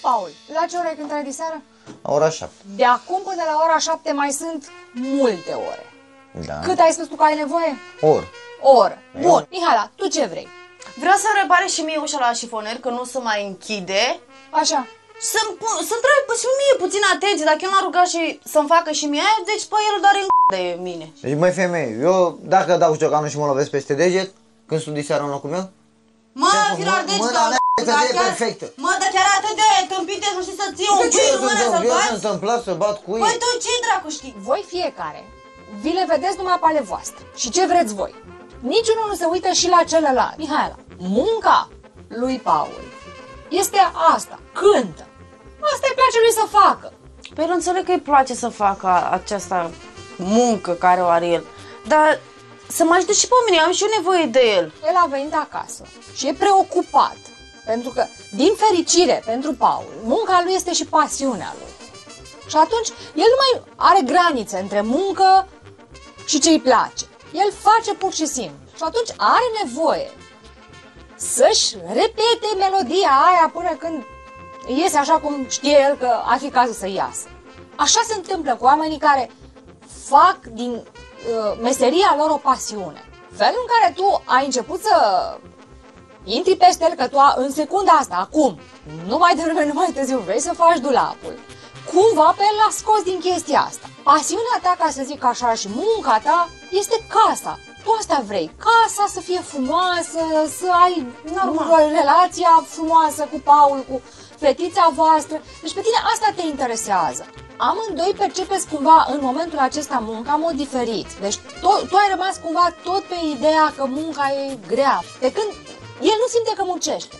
Paul, la ce oră ai cântare de seară? La ora 7. De acum până la ora 7 mai sunt multe ore. Da. Cât ai spus tu că ai nevoie? Ori. O oră. Bun. Mihaela, tu ce vrei? Vreau să repare și mie ușa la șifoner, că nu se mai închide. Așa. Să-mi pu- să trebuie și mie puțin atenție. Dacă eu l-am rugat și să-mi facă și mie aia, deci pe el doar în de mine. Deci, măi, femeie, eu dacă dau ciocanul și mă lovesc peste deget, când sunt diseară în locul meu, Mă, Ce-a firar făcut? deci, Mâna dar- mea să dar fie chiar- perfectă. Mă, dar chiar atât de tâmpite să știi să ții un de ce cui eu în mână sunt, să eu sunt bați? întâmplat să bat cu Păi ei? tu ce dracu știi? Voi fiecare vi le vedeți numai pe ale voastre. Și ce vreți voi? Niciunul nu se uită și la celălalt. Mihaela, munca lui Paul este asta. Cântă. Asta îi place lui să facă. Păi el înțeleg că îi place să facă această muncă care o are el. Dar să mă ajute și pe mine, am și eu nevoie de el. El a venit acasă și e preocupat. Pentru că, din fericire pentru Paul, munca lui este și pasiunea lui. Și atunci, el nu mai are granițe între muncă și ce îi place. El face pur și simplu. Și atunci are nevoie să-și repete melodia aia până când iese așa cum știe el că ar fi cazul să iasă. Așa se întâmplă cu oamenii care fac din uh, meseria lor o pasiune. Felul în care tu ai început să intri peste el, că tu a- în secunda asta, acum, nu mai devreme, nu mai târziu, vrei să faci dulapul, cumva pe el l-a scos din chestia asta. Pasiunea ta, ca să zic așa, și munca ta este casa. Tu asta vrei, casa să fie frumoasă, să ai normal. relația frumoasă cu Paul, cu fetița voastră. Deci pe tine asta te interesează. Amândoi percepeți cumva în momentul acesta munca în mod diferit. Deci tu, tu ai rămas cumva tot pe ideea că munca e grea. De când el nu simte că muncește.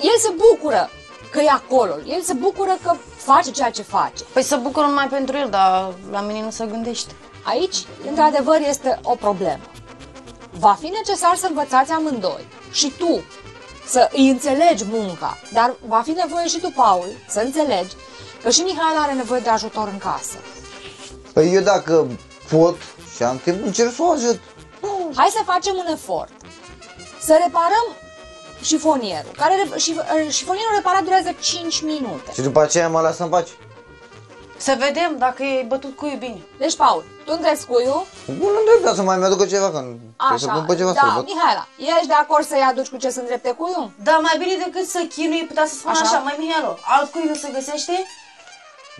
El se bucură că e acolo. El se bucură că face ceea ce face. Păi să bucură numai pentru el, dar la mine nu se gândește. Aici, într-adevăr, este o problemă. Va fi necesar să învățați amândoi și tu să îi înțelegi munca, dar va fi nevoie și tu, Paul, să înțelegi că și Mihai are nevoie de ajutor în casă. Păi eu dacă pot și am timp, încerc să o ajut. Hai să facem un efort. Să reparăm șifonierul. Care, șif, șifonierul reparat durează 5 minute. Și după aceea mă lasă în pace. Să vedem dacă e bătut cuiul bine. Deci, Paul, tu îndreți cuiul, Bun, îndrept, dar să mai mi-aducă ceva, că trebuie să Așa, pun pe ceva să da, văd. Mihaela, ești de acord să-i aduci cu ce să îndrepte cuiul? Dar mai bine decât să chinui, putea să spun Așa. așa, mai Mihailo, alt cui nu se găsește?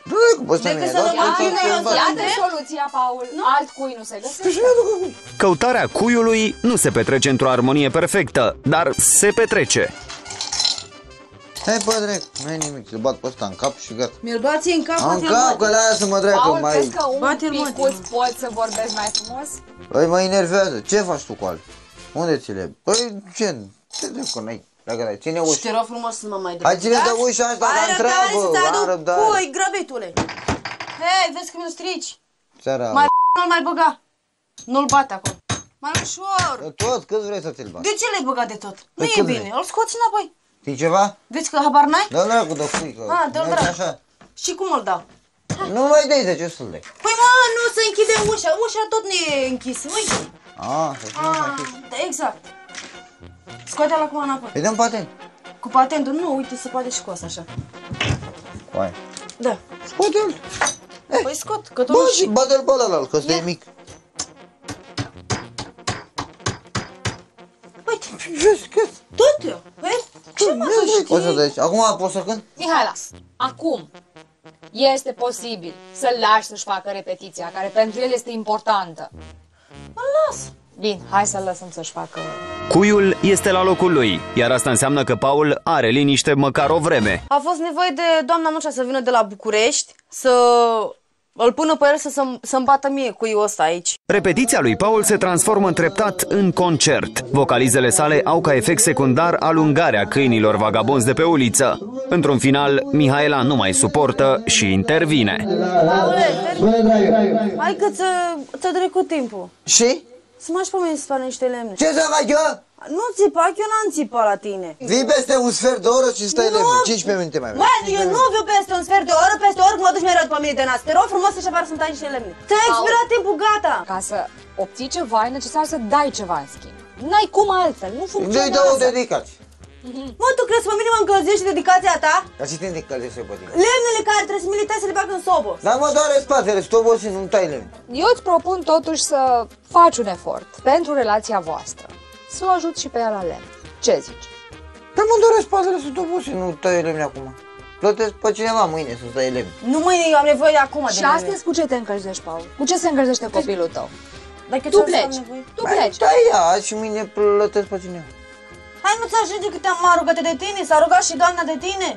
Da, cu poți Decât mine, să da, le da, mai da, eu da, să da. Iată soluția, Paul. Alt cui nu se găsește. Și mi-aducă cu- Căutarea cuiului nu se petrece într-o armonie perfectă, dar se petrece. Hai, bă, drept, nu e nimic, îl bat pe ăsta în cap și gata. Mi-l bați în cap, Am cap, că la să mă dracu, Paul, mai... crezi că un Bate-l, mă, picuț poți să vorbești mai frumos? Păi mă enervează, ce faci tu cu al? Unde ți le? Păi ce? Ce dracu n-ai? Dacă ai, ține Și ușa. te rog frumos să mă mai Hai, ține de ușa asta, dar Ai răbdare întreabă, să-ți am aduc răbdare. cui, grăbitule. Hei, vezi că mi-l strici. Seara, Mai nu-l mai băga. Nu-l bate acolo. Mai ușor. tot, cât vrei să ți-l bagi? De ce l-ai băgat de tot? Nu Păi e cât bine, vrei? îl scoți înapoi. Știi ceva? Vezi că habar n-ai? Da, dracu, de fui, că Ah, dă-l merge dracu. așa. Și cum îl dau? Nu mai dai 10, 100 de. Păi mă, nu se închide ușa, ușa tot nu e închisă, uite. Ah, să fie așa Ah, închis. da, exact. Scoate-l acum înapoi. Îi dăm patent. Cu patentul, nu, uite, se poate și cu asta așa. Cu aia. Da. Scoate-l. Păi scot, că Bă, tot și bate-l pe ălalt, că ăsta e mic. Uite, Ce că? tot eu. Vezi? Ce mă, tu O să știi? deci. Acum poți să cânt? Mihaela, acum este posibil să-l lași să-și facă repetiția, care pentru el este importantă. Mă las. Bine, hai să-l lăsăm să-și facă... Cuiul este la locul lui, iar asta înseamnă că Paul are liniște măcar o vreme. A fost nevoie de doamna Nucea să vină de la București, să îl pună pe el să să- să-mi bată mie cuiul ăsta aici. Repetiția lui Paul se transformă treptat în concert. Vocalizele sale au ca efect secundar alungarea câinilor vagabonzi de pe uliță. Într-un final, Mihaela nu mai suportă și intervine. Paule, ter- hai că ți-a ți-a trecut timpul. Și? Să mă pe mine să spară niște lemne. Ce să fac eu? Nu țipa, că eu n-am țipat la tine. Vii peste un sfert de oră și stai Nu. lemne. 15 minute mai Mă, vrei. eu nu viu peste un sfert de oră, peste oră mă duci mereu după mine de nas. Te rog frumos să-și apară să-mi tai niște lemne. Ți-a expirat timpul, gata. Ca să obții ceva, e necesar să dai ceva în schimb. N-ai cum altfel, nu Dă-i dă o funcționează. dedicație. Mă, tu crezi că pe mine mă încălzește dedicația ta? Dar ce te încălzește pe tine? Lemnele care trebuie să mi le tai să le bag în sobă. Dar mă doare spatele, și tot obosit, nu tai lemn. Eu îți propun totuși să faci un efort pentru relația voastră. Să o ajut și pe ea la lemn. Ce zici? Dar mă doare spatele, sunt obosit, nu tai lemn acum. Plătesc pe cineva mâine să tai lemn. Nu mâine, eu am nevoie de acum de Și lemne. astăzi cu ce te încălzești, Paul? Cu ce se încălzește copilul tău? Dacă Tu ce am pleci. nevoie? Tu Hai, pleci. Tai ea, azi și mâine plătesc pe cineva. Hai nu-ți ajunge câte am rugat de tine, s-a rugat și doamna de tine.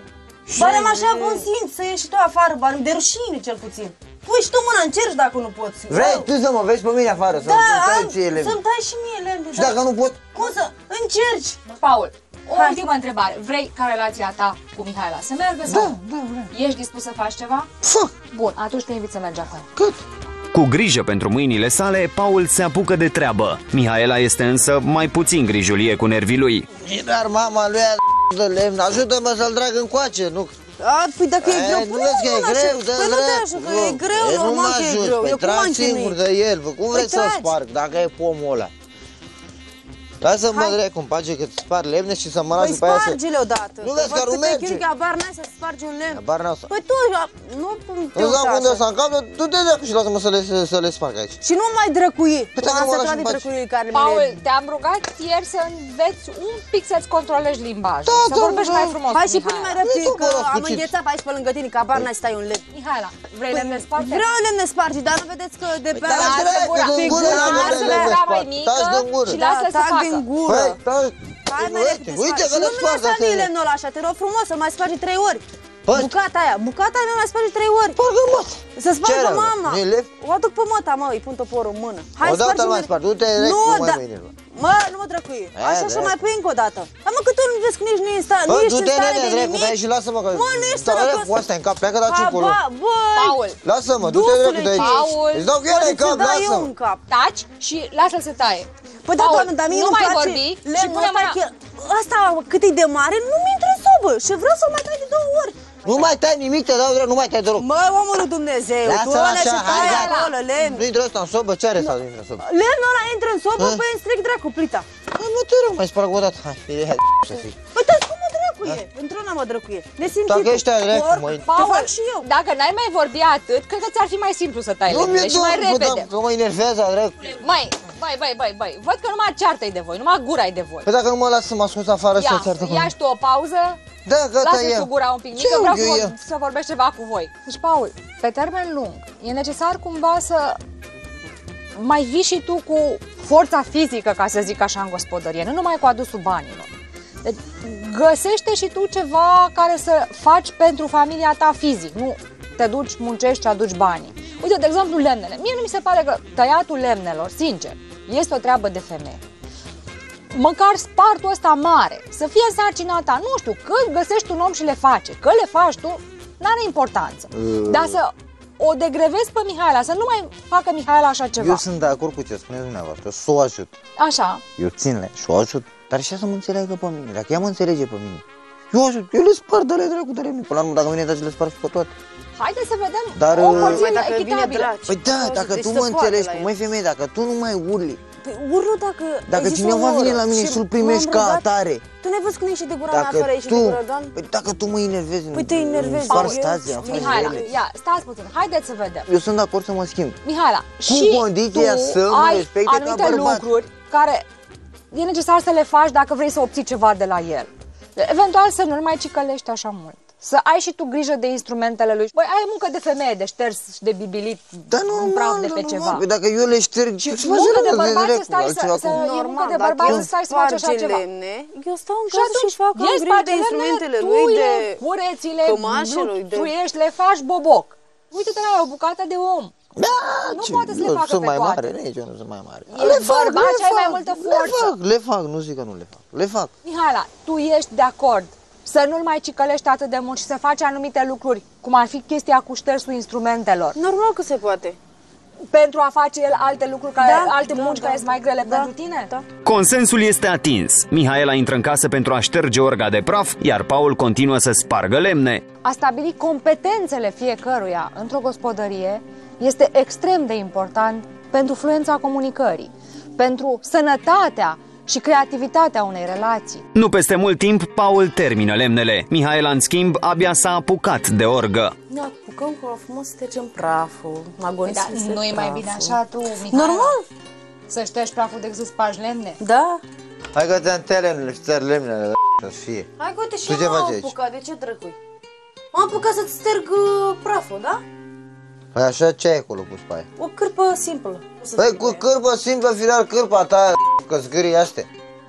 Barem așa bun simț, să ieși și tu afară, barem de rușine cel puțin. Pui și tu mâna, încerci dacă nu poți. Vrei tu să mă vezi pe mine afară, să-mi Da, tai am, ție lemn. să-mi tai și mie lemne. Și dacă nu pot, Cum să? Încerci. Paul, o Hai. ultimă întrebare. Vrei ca relația ta cu Mihaela să meargă sau Da, nu? da, vreau. Ești dispus să faci ceva? Fac, Bun, atunci te invit să mergi acolo. cât? Cu grijă pentru mâinile sale, Paul se apucă de treabă. Mihaela este însă mai puțin grijulie cu nervii lui. E dar mama lui a de lemn, ajută-mă să-l trag încoace, nu? A, păi dacă e Ei, greu, nu pune vezi că e mâna greu, și- dă Păi nu te dracu, așa, că bă. e greu, Ei, normal nu că mă e ajut, greu. păi Eu cum trag am singur chinuit? de el, bă, cum vreți Păi să tragi. sparg dacă e pomul ăla? Lasă-mă dracu în pace că sparg lemne și să mă Păi las pe aia să... sparge-le odată. Nu vezi că Văd nu cât te merge. chinui, că habar n-ai să spargi un lemn. Habar n-au să... Păi tu, a- nu te Nu uita zic unde așa. să încap, du-te dracu și lasă-mă să le, să le sparg aici. Și nu mai drăcui. Păi dacă Am mă lași săturat în de pace. drăcuirile care mi Paul, le... te-am rugat ieri să înveți un pic să-ți controlezi limbajul, Da, să da, vorbești da. mai frumos Hai cu și pune mai Mihaela. repede Nu că te am cunosc, înghețat pe aici pe lângă tine, că habar n-ai să stai un lemn. Mihaela, vrei lemne sparte? Vreau lemne spargi, dar nu vedeți că de pe da, ala... da, Lasă gura, din gură, lasă lasă gura lemne era mai sparte. mică Taci din gură. Și lasă să tag facă. din gură. Păi, taci. Hai mai Uite, repede, uite spargi. că Nu le mi sparg lăsa mie astea. lemnul ăla așa, te rog frumos, să mai spargi trei ori. Păi. Bucata aia, bucata aia mi mai spargi trei ori. Spargă mă! Să spargă Ce rău, mama. nu-i lef? O aduc pe măta, mă, îi pun toporul în mână. Hai, Odată spargi-mi- mai spart, du-te direct Nu, cu mai da. mâinile. Mă, nu mă drăcui. Aia, Așa și da. mai pui încă o dată. Dar mă, că tu nu vezi că nici nu ești în stare, nu Bă, ești în du-te stare nene, de dracu, nimic. dai și lasă-mă că... Mă, nu ești Stau sănătos. alea cu astea în cap, pleacă de aici Ha, încolo. ba, băi. Paul, Lasă-mă, du-te Dusule, dracu de aici. Paul. Îți dau cu ele în Poate cap, ți dau eu lasă-mă. în cap. taci și lasă-l să taie. Păi da, Paul, doamne, dar mie nu nu-mi mai place vorbi și lemnul pune ăsta mâna... că Asta cât e de mare, nu mi intră în sobă și vreau să-l mai tai de două ori. Nu mai tai nimic, te dau dracu, nu mai tai deloc. Mă, omul lui Dumnezeu, tu Lasă-l ăla așa, și hai, tai gata. acolo, lemn. Nu intră ăsta în sobă, ce are să intră în sobă? Lemnul ăla intră în sobă, Hă? păi îmi stric dracu plita. Hai, mă, te rog, mai sparg o dată. Hai, e hai, să fii. Păi dar cum mă dracuie? Într-una mă dracuie. Nesimțitul. Dacă ești aia dracu, Porc, măi. Te Paul, fac și eu. dacă n-ai mai vorbi atât, cred că ți-ar fi mai simplu să tai Nu lemnele mi-e și mai dor, bă, repede. dar că mă enervează, dracu. Mai, băi, băi, băi, băi, văd că numai ceartă de voi, numai gura de voi. Păi dacă nu mă las să mă ascult afară și Ia, să ți arată ia și tu o pauză, Da, gata, lasă ia. tu gura un pic Ce mică, vreau eu, să, ia? vor, să vorbești ceva cu voi. Deci, Paul, pe termen lung, e necesar cumva să mai vii și tu cu forța fizică, ca să zic așa, în gospodărie, nu numai cu adusul banilor. Deci, găsește și tu ceva care să faci pentru familia ta fizic, nu te duci, muncești și aduci banii. Uite, de exemplu, lemnele. Mie nu mi se pare că tăiatul lemnelor, sincer, este o treabă de femeie măcar spartul ăsta mare, să fie sarcina ta, nu știu, că găsești un om și le face, că le faci tu, n-are importanță. Uh. Dar să o degrevezi pe Mihaela, să nu mai facă Mihaela așa ceva. Eu sunt de acord cu ce spuneți dumneavoastră, să o ajut. Așa. Eu țin la și o ajut, dar și ea să mă înțeleagă pe mine. Dacă ea mă înțelege pe mine, eu o ajut, eu le spar, dă-le dracu, dă-le mie. Până la urmă, dacă mine dați, le spar și pe toate. Haideți să vedem Dar, o uh, împărțire Păi dacă vine echitabilă. dragi. Păi da, Auzi, dacă deci tu se mă poate înțelegi, la cu el. măi femeie, dacă tu nu mai urli, Păi urlu dacă... dacă ai zis cineva o oră vine la mine și și îl primești m-am ca rugat, atare, Tu n-ai văzut când ieși de gura mea dacă fără ieși tu, de gură, Dan? păi dacă tu mă enervezi, Păi te enervezi, Far Paul, eu- stația, faci Mihaela, rele. ia, stați puțin, haideți să vedem. Eu sunt de acord să mă schimb. Mihaela, și condiția tu să mă ai respecte ca anumite bărbat. lucruri care e necesar să le faci dacă vrei să obții ceva de la el. Eventual să nu-l mai cicălești așa mult. Să ai și tu grijă de instrumentele lui. Băi, ai muncă de femeie, de șters și de bibilit Dar un normal, praf de dar pe normal, ceva. Păi dacă eu le șterg, Și ce muncă de faci, bărbat direct, să stai să, altceva să, cum- e muncă de dacă bărbat el să stai să faci așa sparge ceva. lemne, eu stau în Și casă și atunci, fac el am grijă sparge de instrumentele lemnele, lui, tu de... le cureți-le, cămașele lui, de- blutuiești, le faci boboc. Uite-te la ea, o bucată de om. Da, Nu ce, poate să le eu facă sunt pe mai toate. mare, nici eu nu sunt mai mare. Ești bărbat și ai mai multă Le forță. fac, le fac, nu zic că nu le fac. Le fac. Mihaela, tu ești de acord să nu-l mai cicălești atât de mult și să faci anumite lucruri, cum ar fi chestia cu ștersul instrumentelor, Normal că se poate. pentru a face el alte lucruri, care, Da, alte da, munci da, care sunt mai grele da, pentru tine? da. Consensul este atins. Mihaela intră în casă pentru a șterge orga de praf, iar Paul continuă să spargă lemne. A stabili competențele fiecăruia într-o gospodărie este extrem de important pentru fluența comunicării, pentru sănătatea și creativitatea unei relații. Nu peste mult timp, Paul termină lemnele. Mihaela, în schimb, abia s-a apucat de orgă. Ne apucăm cu frumos să trecem praful. Agonisim Da, să nu e mai bine așa tu, Mihaela? Normal. Să ștergi praful de să spargi lemne? Da. Hai că te-am telenele, șterg lemnele, să fie. Hai că uite și Tu eu ce m-am faci aici? apucat. De ce drăcui? M-am apucat să-ți sterg uh, praful, da? Păi așa ce ai acolo pus pe aia? O cârpă simplă. O să Păi zic cu aia. cârpă simplă, firar cârpa ta, că zgârii astea.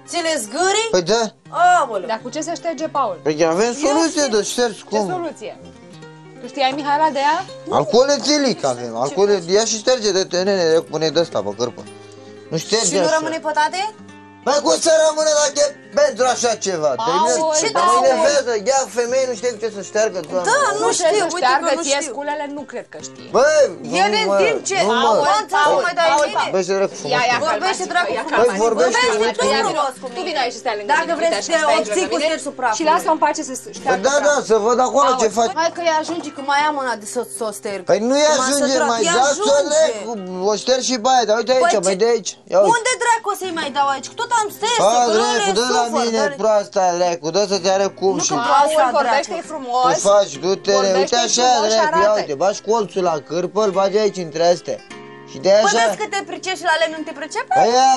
Ți le zgâri? Păi da, Aoleu. Dar cu ce se șterge, Paul? păi avem soluție de ștergi, Ce cum? soluție? Tu știai, Mihaela, de ea? Alcool etilic avem, alcool et- ia și șterge de tenene, de pune de ăsta pe cârpă. Nu șterge Și nu așa. rămâne pătate? Băi, cum să rămână dacă e pentru așa ceva? Termină, ce dar mâine Paul? vezi, ia femei, nu știe cu ce să șteargă, doamne. Da, nu știu, știu, să uite șteargă că nu ție știu. sculele, nu cred că știe. Băi, El nu, în mă, timp ce nu, mă. avanța nu mai dai Paul, mine. Băi, să dracu frumos. Ia, ia, mă. Vorbește, calmați-vă, dracu, ia, frumos. Băi, vorbește, Vorbește uite, tu uite. frumos cu Tu mine. vino aici să stai lângă Dacă mine, vreți uite să așa, te stai obții lângă cu mine ștersul prafului. Și lasă-o în pace să Păi șteargă da, da, praful. să văd acolo ce Paul, faci. Hai că îi ajunge că mai am una de să să o sterg. Păi nu i M-am ajunge săturat. mai, Îi dați-o ajunge. lecu, o șterg și baia, dar uite aici, Păi mai ce- de aici. Ia uite. Unde dracu o să-i mai dau aici? Că tot am sters, Bă, că nu dracu, le dă la sufăr, mine dar- proasta, lecu, dă să te arăt cum Nu și... că- Paul, Așa, vorbește dracu. frumos. Tu faci, du-te, uite Vorbește așa, frumos și dracu, ia arată-i. uite, bași colțul la cârpă, îl bagi aici între astea. Și de Păi așa... vezi că te pricepi și la lemn nu te pricepe? Păi ia,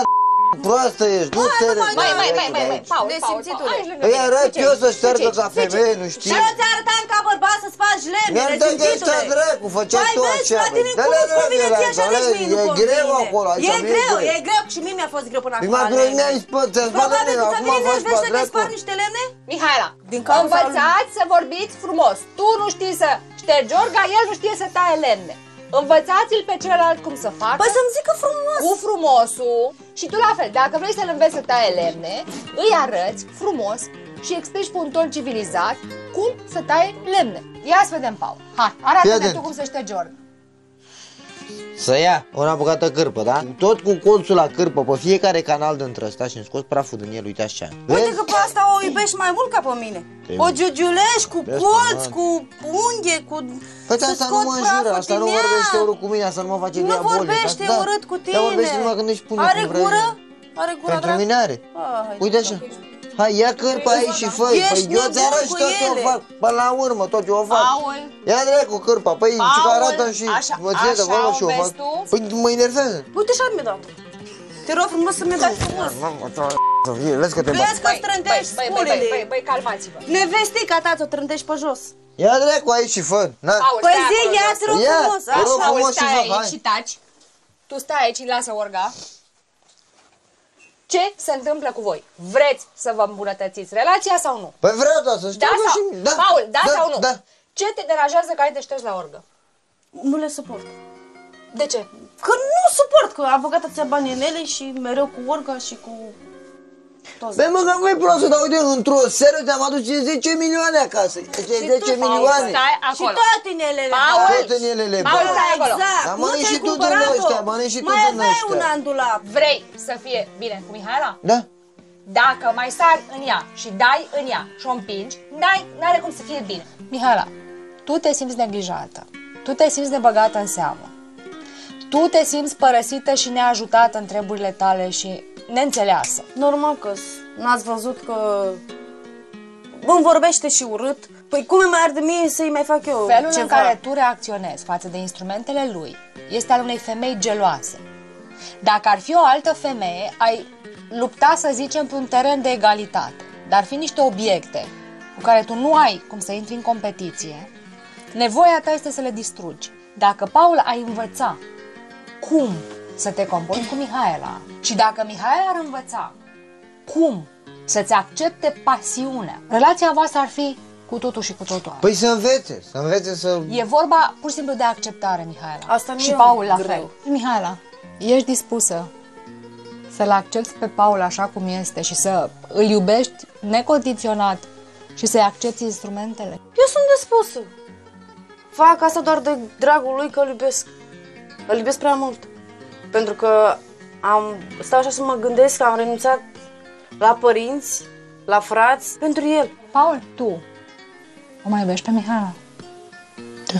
proastă ești, du-te, nu de- mai- Mai, mai, de- mai, mai, de mai, aici. Paul, Paul, Paul, Nesimțitule. aici lângă Păi mine. arăt Fice, eu să fice, ștergă ca fice. femeie, nu știi? Și eu ți arătam ca bărbat să spargi lemnele, Mi-ar dă că ăsta simțitule. dracu, făceai Păi tu vezi, așa, la tine băi. cum Dă-le, îți convine dă-le, ție așa dă-le, nici mie nu e convine. greu acolo, aici E nu e greu, greu. e greu și mie mi-a fost greu până acum. Prima la greu lemne. mi-ai spăt, ți-am spăt Probabil lemne, că acum vine faci vezi să pe ne spar dracu. niște lemne? Mihaela, Din cauza învățați să vorbiți frumos. Tu nu știi să ștergi orga, el nu știe să taie lemne. Învățați-l pe celălalt cum să facă. Păi să-mi zică frumos. cu frumosul și tu la fel, dacă vrei să-l înveți să taie lemne, îi arăți frumos și explici pe un ton civilizat cum să taie lemne. Ia să vedem, Paul. Hai, Fii arată-ne atent. tu cum să ștergi orga. Să ia o bucată cârpă, da? Tot cu colțul la cârpă, pe fiecare canal dintre ăsta și îmi scos praful din el, uite așa. Uite Vezi? că pe asta o iubești mai mult ca pe mine. Te O giugiulești cu Vezi, colț, mă. cu unghe, cu... Păi să asta nu scot mă înjură, praful asta nu din ea. vorbește urât cu mine, asta nu mă face Nu diabolic. vorbește asta, da. urât cu tine. Dar vorbește numai când își pune Are cum vrea gură? el. Are gură, Pentru drag? mine are. Ah, hai, Uite așa. Hai, ia cârpa aici și fă Ești Păi eu ți arăt și nebun tot cu eu ele. fac. Până la urmă, tot eu fac. Paul, Ia dracu cârpa, păi ce că Paul, arată și așa- mă ține de așa acolo o și o vezi fac. tu? Păi mă enervează. Uite și mi-a dat. Te rog frumos să mi-a dat frumos. Să fie, Vezi că te bat. Vezi că strântești băi, băi, băi, băi, sculele. băi, calmați-vă. Nevestica ta ți-o trântești pe jos. Ia dracu aici și fă. Na. Paul, Păi stai zi, acolo ia, jos. te rog Ia, frumos. te rog Așa. Paul, frumos și stai fă, aici hai. și taci. Tu stai aici, lasă orga. Ce se întâmplă cu voi? Vreți să vă îmbunătățiți relația sau nu? Păi vreau da, să știu Da că sau, și da. Paul, da, sau nu? Da. Ce te deranjează că ai de șters la orgă? Nu le suport. De ce? Că nu suport, că abogata ți-a bani în ele și mereu cu orga și cu... Toți. Băi mă, că nu-i prost să dau uite, într-o seară ți-am adus 10 milioane acasă. Ce 10 milioane. Stai Și acolo. toate inelele. Paul! da. Tot în ele le Paul, bag. stai acolo. Exact. Dar nu mănânci ți-ai și tu din cumpărat-o. ăștia, mănânci și tu Mai din aveai ăștia. una în dulap. Vrei să fie bine cu Mihaela? Da? Dacă mai sari în ea și dai în ea și o împingi, dai, n-are cum să fie bine. Mihaela, tu te simți neglijată, tu te simți nebăgată în seamă, tu te simți părăsită și neajutată în treburile tale și neînțeleasă. Normal că n-ați văzut că îmi vorbește și urât. Păi cum îmi mai arde mie să-i mai fac eu Felul ceva? în care tu reacționezi față de instrumentele lui este al unei femei geloase. Dacă ar fi o altă femeie, ai lupta, să zicem, pe un teren de egalitate. Dar fi niște obiecte cu care tu nu ai cum să intri în competiție, nevoia ta este să le distrugi. Dacă Paul a învăța cum să te comporți cu Mihaela și dacă Mihaela ar învăța cum să-ți accepte pasiunea, relația voastră ar fi cu totul și cu totul alt. Păi să învețe, să învețe să... E vorba pur și simplu de acceptare, Mihaela. Asta nu și e Paul la greu. fel. Mihaela, ești dispusă să-l accepti pe Paul așa cum este și să îl iubești necondiționat și să-i accepti instrumentele? Eu sunt dispusă. Fac asta doar de dragul lui că îl iubesc. Îl iubesc prea mult. Pentru că am stau așa să mă gândesc că am renunțat la părinți, la frați, pentru el. Paul, tu o mai iubești pe Mihaela? Da.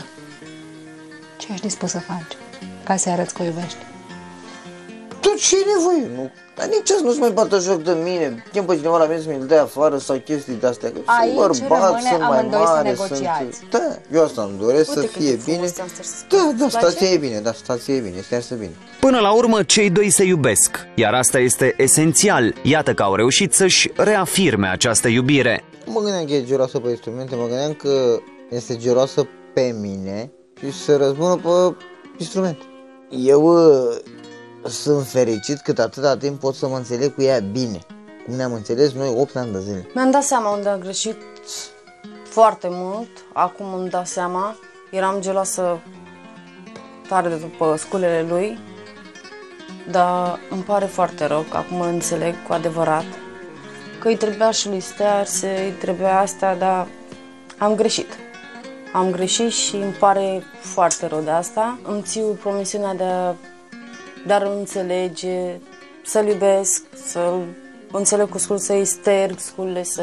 Ce ești dispus să faci ca să-i arăți că o iubești? Tu ce e nevoie? Nu. Dar nici azi nu-ți mai bată joc de mine. Chem pe cineva la mine să mi-l dea afară sau chestii de-astea. Că Aici sunt bărbat, rămâne sunt mai amândoi să mare, negociați. Sunt... Da, eu asta îmi doresc Uite să cât fie de bine. frumos te-am stărs. Da, da, Îți place? stația e bine, da, stația e bine, stai să bine. Până la urmă, cei doi se iubesc, iar asta este esențial. Iată că au reușit să-și reafirme această iubire. Nu mă gândeam că e geroasă pe instrumente, mă gândeam că este geroasă pe mine și să răzbună pe instrument. Eu uh, sunt fericit cât atâta timp pot să mă înțeleg cu ea bine. Cum ne-am înțeles noi 8 ani de zile. Mi-am dat seama unde am greșit foarte mult. Acum îmi dau seama. Eram geloasă tare de după sculele lui. Dar îmi pare foarte rău că acum îl înțeleg cu adevărat. Că îi trebuia și lui Stars, îi trebuia asta, dar am greșit. Am greșit și îmi pare foarte rău de asta. Îmi țiu promisiunea de a, de a înțelege, să-l iubesc, să-l înțeleg cu scul, să-i sterg sculele, să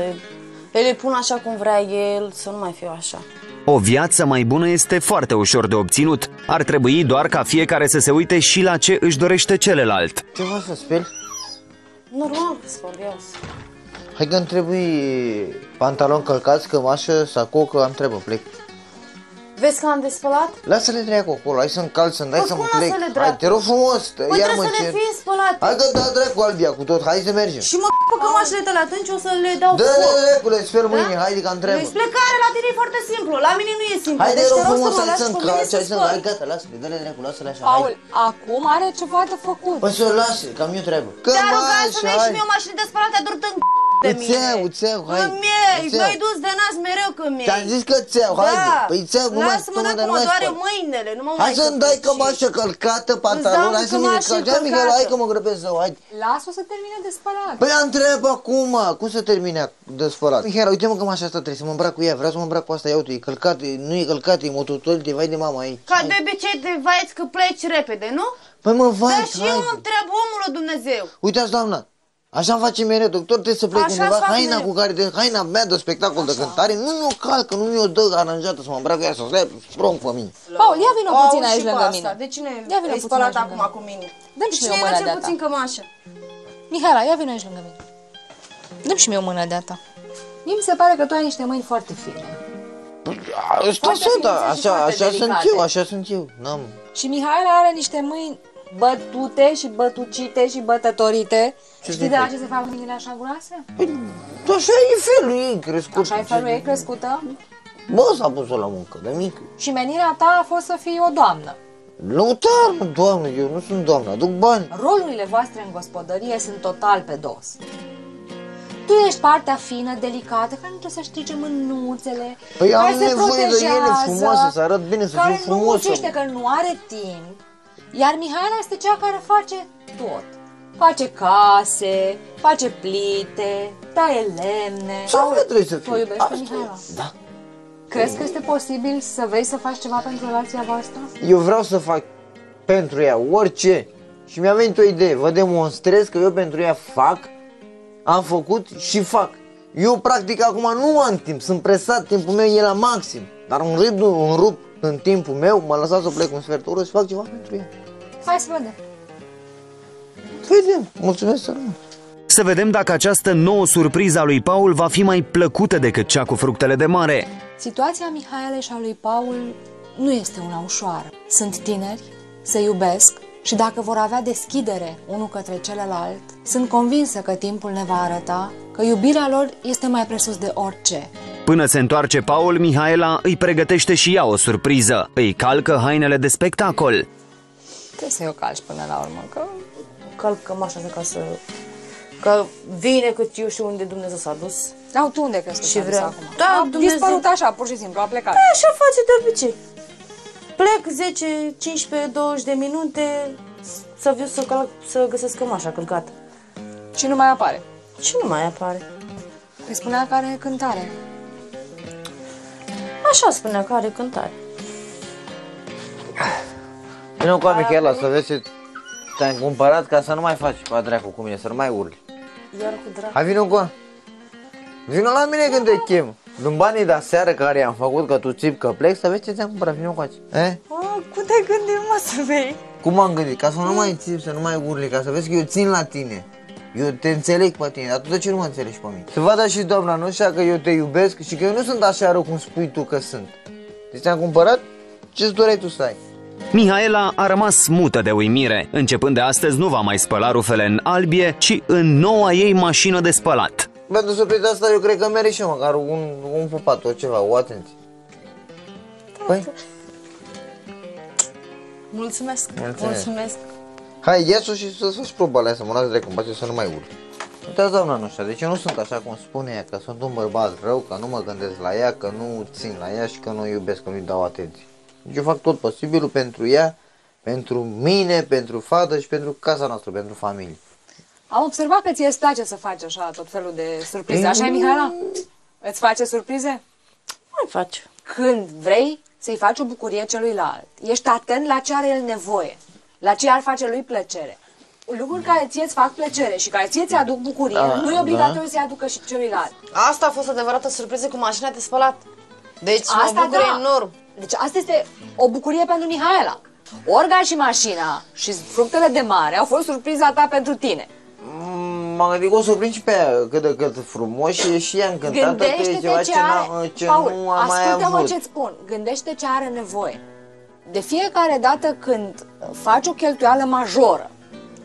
îi le pun așa cum vrea el, să nu mai fiu așa. O viață mai bună este foarte ușor de obținut. Ar trebui doar ca fiecare să se uite și la ce își dorește celălalt. Ce faci să speli? Normal că spor, iau Hai că îmi trebuie pantalon călcați, cămașă, sacou, că am treabă, plec. Vezi că am de spălat? Lasă-le dracu acolo, hai să-mi calc, să-mi dai Păi să-mi cum plec. lasă-le Hai, dracu? te rog frumos, Păi iar mă trebuie să le cer. fie spălate. Hai că da dracu albia cu tot, hai să mergem. Și mă pe cămașele tale, atunci o să le dau Dă, foc. dă, dracule, sper mâine, Da? haide că am treabă. Deci plecare la tine e foarte simplu, la mine nu e simplu. Hai de deci rog te rog frumos, să mă hai lași să-mi pe mine calci, să hai să-mi... spăl. Hai, gata, lasă-le, dă-le dracu, lasă-le așa, Paul, hai. acum are ceva de făcut. Păi să o lase, că am eu treabă. Te-a rugat să Cămașă, mergi și hai. mie o mașină de spălat, te-a durut în de Îți mine. iau, îți iau, hai. Îmi iei, Îți iau. m-ai dus de nas mereu când mi Ți-am zis că ți iau, haide. Păi ți iau, nu mai Lasă-mă, nu dacă mai mă mai doare spăl. mâinile, nu mă mai Hai să-mi dai căpăci. cămașă călcată, pantalon, dau hai să mi le cămașă calci. Hai, Mihai, călcată. hai că mă grăbesc să o hai. Lasă-o să termine de spălat. Păi am treabă acum, cum să termine de spălat? Mihai, uite mă cămașa asta trebuie să mă îmbrac cu ea, vreau să mă îmbrac cu asta, ia uite, e călcat, e- nu e călcat, e mototolit, vai de mama ei. Ca de obicei te vaiți că pleci repede, nu? Păi mă, Dar vai, și eu hai. am treabă, omul lui Dumnezeu. Uitați, doamna, așa îmi face mereu, doctor, trebuie să plec Așa undeva, fac haina mereu. cu care, de, haina mea de spectacol de cântare, nu mi-o calcă, nu mi-o dă aranjată să mă îmbrac cu ea, să stai sprong pe mine. Paul, ia vină puțin Auzi aici și pe lângă asta. mine. De cine Ia vină ai puțin spălat aici acum lângă cu mine? Dă-mi De și mie cine o ai mână cel de-a ta. puțin cămașă? Mihaela, ia vină aici lângă mine. Dă-mi și mie o mână de-a ta. Mie mi se pare că tu ai niște mâini foarte fine. Asta, așa, ființe da, și așa, foarte așa sunt delicate. eu, așa sunt eu, n-am... Și Mihaela are niște mâini bătute și bătucite și bătătorite. Ce Știi să de la fac? ce se fac mâinile așa groase? Păi, așa e felul ei crescut. Așa e felul ei crescută? Bă, s-a pus-o la muncă, de mic. Și menirea ta a fost să fii o doamnă. Lăutar, mă, doamne, eu nu sunt doamna, aduc bani. Rolurile voastre în gospodărie sunt total pe dos. Tu ești partea fină, delicată, care nu trebuie să strice mânuțele, Păi care am se nevoie de ele protejează, frumoase, să arăt bine, să care fiu nu frumos. muncește, că nu are timp. Iar Mihaela este cea care face tot. Face case, face plite, taie lemne. Ce Paul, trebuie să Tu fiu? o iubești pe Asta e. Mihaela? Da. Crezi că este posibil să vrei să faci ceva pentru relația voastră? Eu vreau să fac pentru ea orice. Și mi-a venit o idee, vă demonstrez că eu pentru ea fac, am făcut și fac. Eu practic acum nu am timp, sunt presat, timpul meu e la maxim. Dar un râd, un rup în timpul meu, m-a lăsat să plec un sfert de oră și fac ceva pentru ea. Hai să vedem. Vedem, mulțumesc să rămân. Să vedem dacă această nouă surpriză a lui Paul va fi mai plăcută decât cea cu fructele de mare. Situația Mihaelei și a lui Paul nu este una ușoară. Sunt tineri, se iubesc și dacă vor avea deschidere unul către celălalt, sunt convinsă că timpul ne va arăta că iubirea lor este mai presus de orice. Până se întoarce Paul, Mihaela îi pregătește și ea o surpriză. Îi calcă hainele de spectacol. Trebuie să-i o calci până la urmă, că... Calc cămașa asta ca să... Că vine cât eu știu unde Dumnezeu s-a dus. Au tu unde crezi că Și s-a dus vrea- acum? Da, a Dumnezeu- dispărut așa, pur și simplu, a plecat. Așa face de obicei. Plec 10, 15, 20 de minute să viu să, calc, să găsesc cămașa călcată. Și nu mai apare. Și nu mai apare. Îi spunea că are cântare. Așa spunea că are cântare. Vino cu Michela să vezi ce te-am cumpărat ca să nu mai faci cu dracu cu mine, să nu mai urli. Iar cu drag. Hai vino cu Vino la mine când te chem. Din banii de seară care i-am făcut că tu țip că plec, să vezi ce ți-am cumpărat, vino cu Eh? Ah, cum te-ai gândit, mă, să vei? Cum am gândit? Ca să nu mai țip, să nu mai urli, ca să vezi că eu țin la tine. Eu te înțeleg pe tine, dar tu de ce nu mă înțelegi pe mine? Să vadă și doamna Nușa că eu te iubesc și că eu nu sunt așa rău cum spui tu că sunt. Deci ți-am cumpărat ce-ți doreai tu să ai. Mihaela a rămas mută de uimire. Începând de astăzi nu va mai spăla rufele în albie, ci în noua ei mașină de spălat. Pentru surpriza asta eu cred că mere și măcar un, un pupat, o ceva, o atenție. Păi, Mulțumesc. Mulțumesc. Mulțumesc. Hai, ia-ți-o și să faci proba alea, să mă las de compasiu, să nu mai urc. Uitați, doamna Nușa, deci eu nu sunt așa cum spune ea, că sunt un bărbat rău, că nu mă gândesc la ea, că nu țin la ea și că nu o iubesc, că nu-i dau atenție. Deci eu fac tot posibilul pentru ea, pentru mine, pentru fată și pentru casa noastră, pentru familie. Am observat că ție îți place să faci așa tot felul de surprize. Așa e, Mihaela? Îți face surprize? Mai faci. Când vrei să-i faci o bucurie celuilalt, ești atent la ce are el nevoie, la ce ar face lui plăcere. Lucruri care ție îți fac plăcere și care ție ți aduc bucurie, Da, nu e obligatoriu să-i aducă și celuilalt. Asta a fost adevărată surpriză cu mașina de spălat. Deci Asta mă bucur da. enorm. Deci asta este o bucurie pentru Mihaela. Orga și mașina și fructele de mare au fost surpriza ta pentru tine. Mm, M-am gândit că o să o prind și pe ea cât de cât frumos și e și ea încântată că e Gândește-te ceva ce ce, are... n-am- ce Paul, nu am mai ascultă-mă avut. ce-ți spun. Gândește ce are nevoie. De fiecare dată când faci o cheltuială majoră,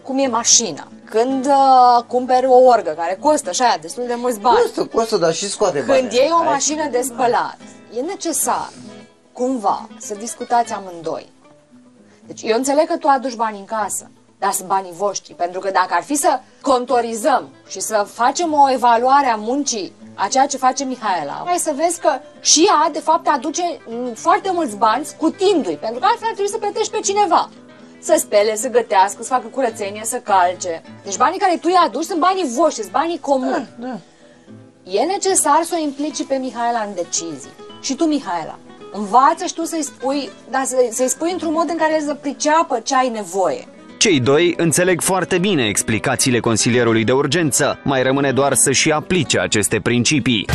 cum e mașina, când uh, cumperi o orgă care costă și aia destul de mulți bani, Costă, costă, dar și scoate bani. când iei o Hai. mașină de spălat, e necesar, cumva, să discutați amândoi. Deci eu înțeleg că tu aduci bani în casă, dar sunt banii voștri. Pentru că dacă ar fi să contorizăm și să facem o evaluare a muncii a ceea ce face Mihaela, ai să vezi că și ea, de fapt, aduce m, foarte mulți bani scutindu-i, pentru că altfel ar trebui să plătești pe cineva. Să spele, să gătească, să facă curățenie, să calce. Deci banii care tu i aduci sunt banii voștri, sunt banii comuni. Da. E necesar să o implici pe Mihaela în decizii. Și tu, Mihaela, învață și tu să-i spui, dar să- să-i spui într-un mod în care el să priceapă ce ai nevoie. Cei doi înțeleg foarte bine explicațiile consilierului de urgență. Mai rămâne doar să și aplice aceste principii.